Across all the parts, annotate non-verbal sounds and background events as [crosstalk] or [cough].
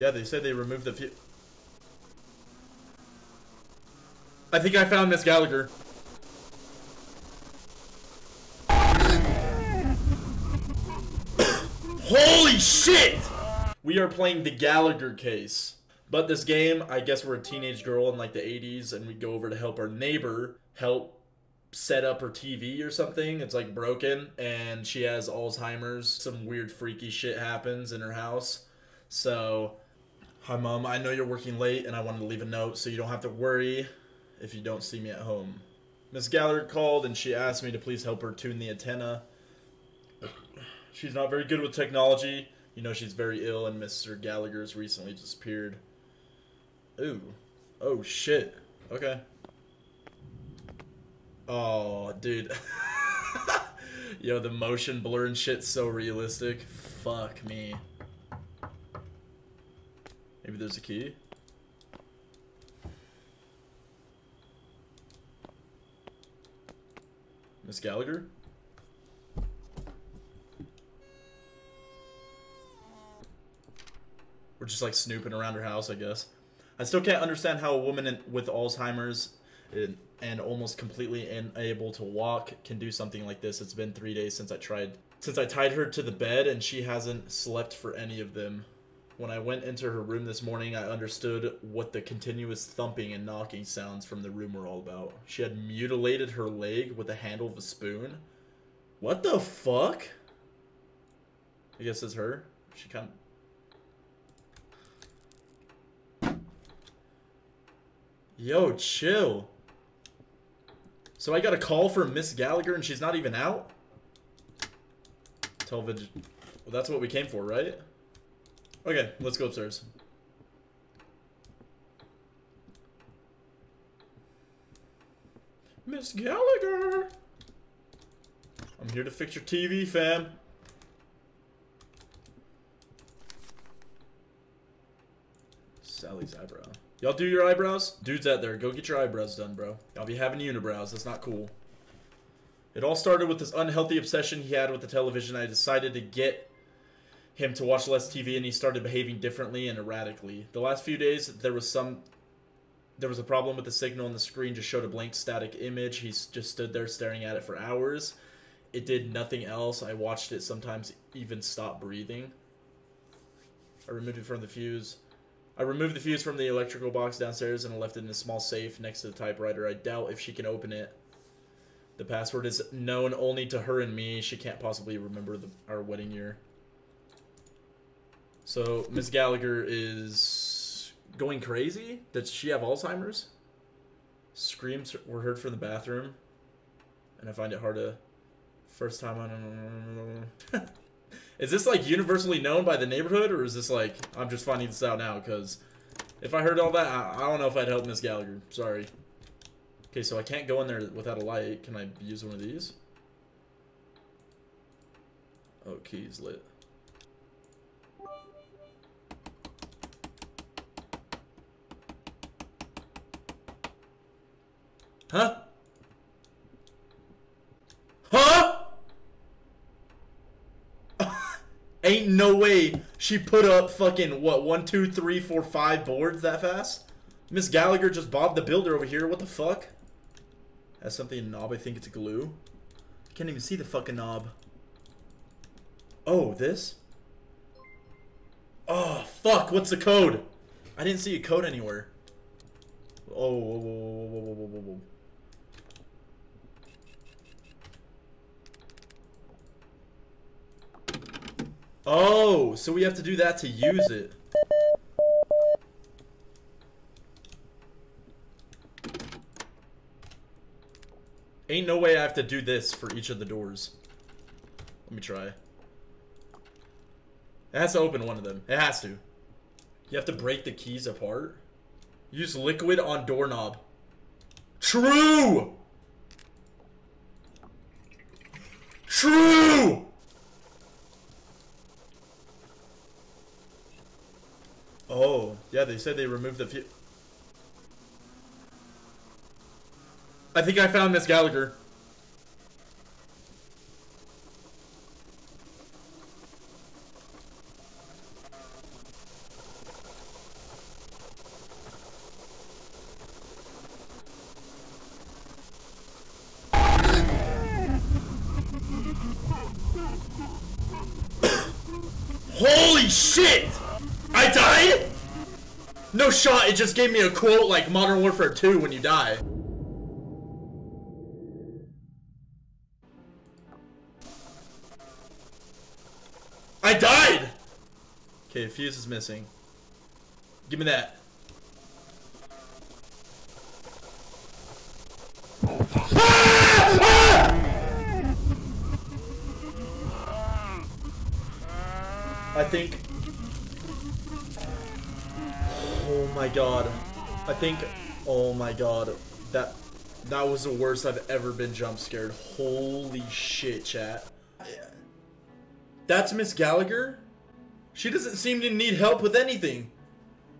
Yeah, they said they removed the few. I think I found Miss Gallagher. [coughs] Holy shit! We are playing the Gallagher case. But this game, I guess we're a teenage girl in like the 80s and we go over to help our neighbor help set up her TV or something. It's like broken and she has Alzheimer's. Some weird freaky shit happens in her house. So, hi mom, I know you're working late and I wanted to leave a note so you don't have to worry if you don't see me at home. Miss Gallagher called and she asked me to please help her tune the antenna. She's not very good with technology. You know, she's very ill and Mr. Gallagher's recently disappeared. Ooh. Oh, shit. Okay. Oh, dude. [laughs] Yo, the motion blur and shit's so realistic. Fuck me. Maybe there's a key? Miss Gallagher? We're just like snooping around her house, I guess. I still can't understand how a woman with Alzheimer's and, and almost completely unable to walk can do something like this. It's been three days since I tried, since I tied her to the bed, and she hasn't slept for any of them. When I went into her room this morning, I understood what the continuous thumping and knocking sounds from the room were all about. She had mutilated her leg with the handle of a spoon. What the fuck? I guess it's her. She kind of Yo, chill. So I got a call from Miss Gallagher and she's not even out? Television. Well, that's what we came for, right? Okay, let's go upstairs. Miss Gallagher! I'm here to fix your TV, fam. Sally's eyebrow. Y'all do your eyebrows? Dudes out there, go get your eyebrows done, bro. Y'all be having unibrows. That's not cool. It all started with this unhealthy obsession he had with the television. I decided to get him to watch less TV, and he started behaving differently and erratically. The last few days, there was some... There was a problem with the signal, and the screen just showed a blank static image. He just stood there staring at it for hours. It did nothing else. I watched it sometimes even stop breathing. I removed it from the fuse. I removed the fuse from the electrical box downstairs and left it in a small safe next to the typewriter. I doubt if she can open it. The password is known only to her and me. She can't possibly remember the, our wedding year. So, Miss Gallagher is going crazy? Does she have Alzheimer's? Screams were heard from the bathroom. And I find it hard to... First time on... [laughs] Is this like universally known by the neighborhood, or is this like I'm just finding this out now? Because if I heard all that, I, I don't know if I'd help Miss Gallagher. Sorry. Okay, so I can't go in there without a light. Can I use one of these? Oh, keys lit. Huh? Huh? Ain't no way she put up fucking, what, one, two, three, four, five boards that fast? Miss Gallagher just bobbed the builder over here. What the fuck? Has something in knob. I think it's glue. Can't even see the fucking knob. Oh, this? Oh, fuck. What's the code? I didn't see a code anywhere. Oh, whoa, whoa, whoa, whoa, whoa, whoa. Oh, so we have to do that to use it. Ain't no way I have to do this for each of the doors. Let me try. It has to open one of them. It has to. You have to break the keys apart. Use liquid on doorknob. True! True! Yeah, they said they removed the few. I think I found Miss Gallagher. Holy shit! Shot, it just gave me a quote like Modern Warfare 2 when you die. I died! Okay, fuse is missing. Give me that. Ah! Ah! I think... my god. I think... Oh my god. That... That was the worst I've ever been jump scared. Holy shit, chat. That's Miss Gallagher? She doesn't seem to need help with anything.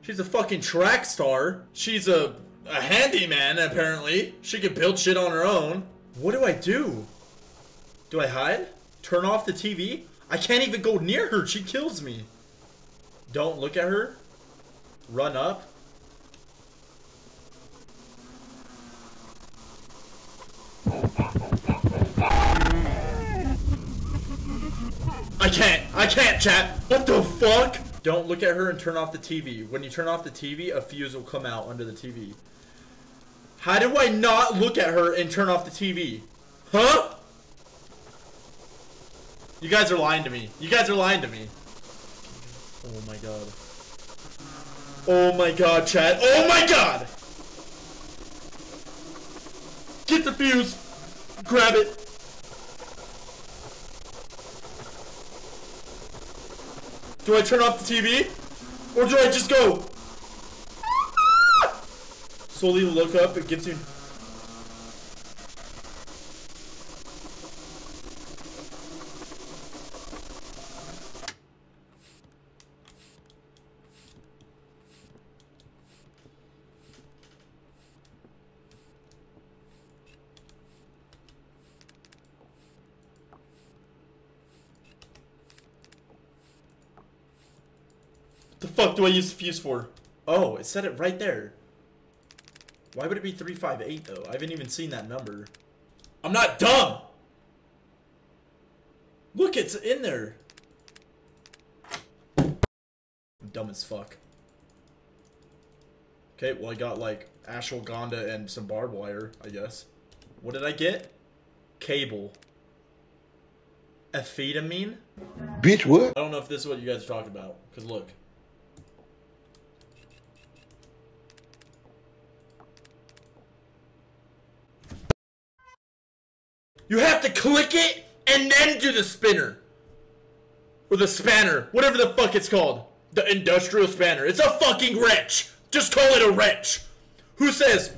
She's a fucking track star. She's a, a handyman, apparently. She can build shit on her own. What do I do? Do I hide? Turn off the TV? I can't even go near her. She kills me. Don't look at her. Run up. I can't. Chat. What the fuck? Don't look at her and turn off the TV. When you turn off the TV, a fuse will come out under the TV. How do I not look at her and turn off the TV? Huh? You guys are lying to me. You guys are lying to me. Oh my god. Oh my god, chat. Oh my god! Get the fuse! Grab it! Do I turn off the TV? Or do I just go? Slowly look up, it gives you... fuck do I use fuse for? Oh, it said it right there. Why would it be 358 though? I haven't even seen that number. I'm not dumb! Look, it's in there. I'm dumb as fuck. Okay, well I got like ashwagandha and some barbed wire, I guess. What did I get? Cable. Amphetamine? Bitch, what? I don't know if this is what you guys are talking about. Because look. You have to click it and then do the spinner. Or the spanner. Whatever the fuck it's called. The industrial spanner. It's a fucking wrench. Just call it a wrench. Who says,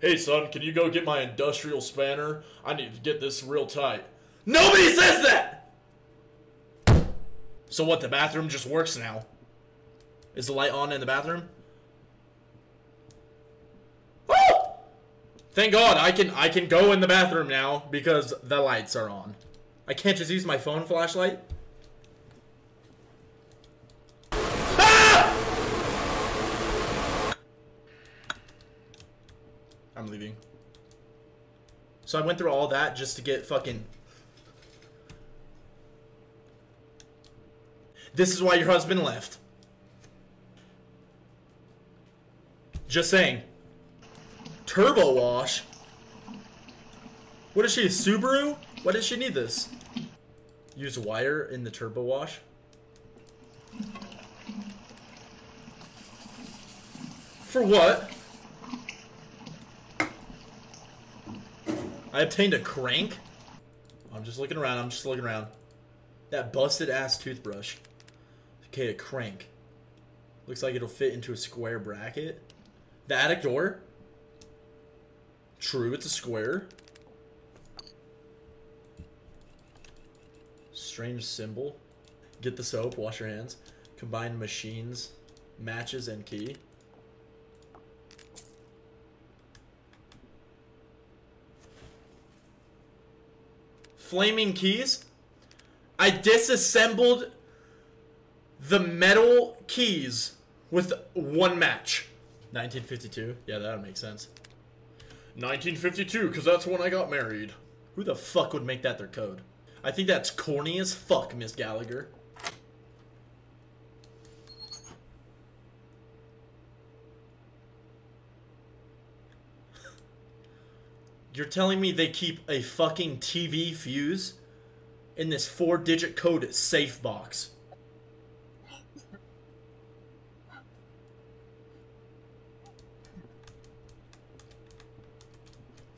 hey son, can you go get my industrial spanner? I need to get this real tight. Nobody says that! So what, the bathroom just works now? Is the light on in the bathroom? Thank God I can I can go in the bathroom now because the lights are on. I can't just use my phone flashlight. Ah! I'm leaving. So I went through all that just to get fucking This is why your husband left. Just saying. Turbo wash? What is she, a Subaru? Why does she need this? Use wire in the turbo wash? For what? I obtained a crank? I'm just looking around, I'm just looking around. That busted ass toothbrush. Okay, a crank. Looks like it'll fit into a square bracket. The attic door. True, it's a square. Strange symbol. Get the soap, wash your hands. Combine machines, matches, and key. Flaming keys? I disassembled the metal keys with one match. 1952? Yeah, that would make sense. 1952, because that's when I got married. Who the fuck would make that their code? I think that's corny as fuck, Miss Gallagher. [laughs] You're telling me they keep a fucking TV fuse in this four-digit code safe box?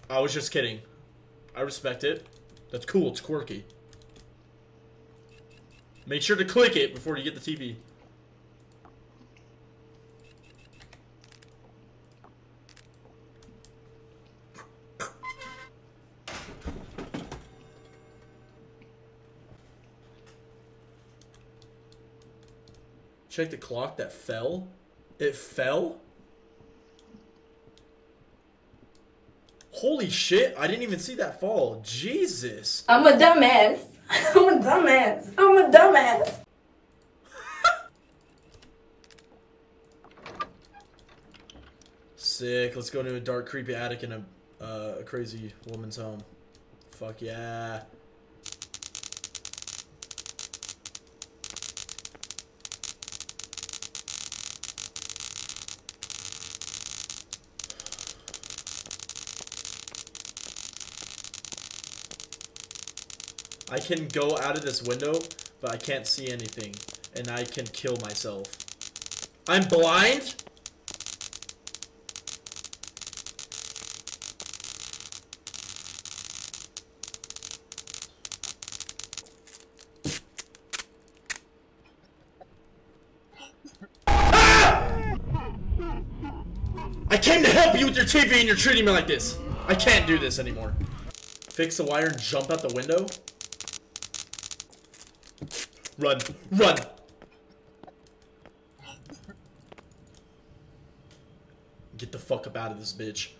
I was just kidding. I respect it. That's cool. It's quirky. Make sure to click it before you get the TV. Check the clock that fell. It fell? Holy shit, I didn't even see that fall. Jesus. I'm a dumbass. [laughs] I'm a dumbass. I'm a dumbass. Sick. Let's go into a dark, creepy attic in a, uh, a crazy woman's home. Fuck yeah. I can go out of this window, but I can't see anything. And I can kill myself. I'm blind? Ah! I came to help you with your TV and you're treating me like this. I can't do this anymore. Fix the wire and jump out the window? Run. Run! Get the fuck up out of this bitch.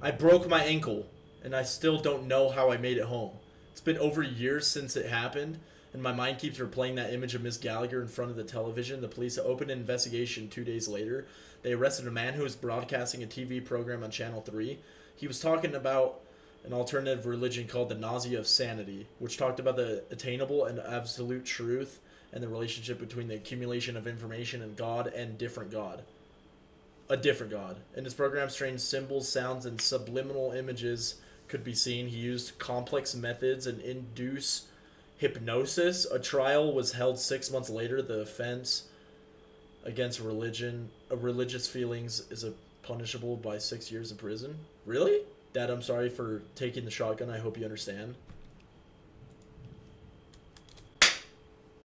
I broke my ankle, and I still don't know how I made it home. It's been over years since it happened, and my mind keeps replaying that image of Miss Gallagher in front of the television. The police opened an investigation two days later. They arrested a man who was broadcasting a TV program on Channel 3. He was talking about an alternative religion called the nausea of sanity, which talked about the attainable and absolute truth and the relationship between the accumulation of information and God and different God. A different God. In his program, strange symbols, sounds, and subliminal images could be seen. He used complex methods and induce hypnosis. A trial was held six months later. The offense against religion, uh, religious feelings, is a punishable by six years in prison. Really? Dad, I'm sorry for taking the shotgun. I hope you understand.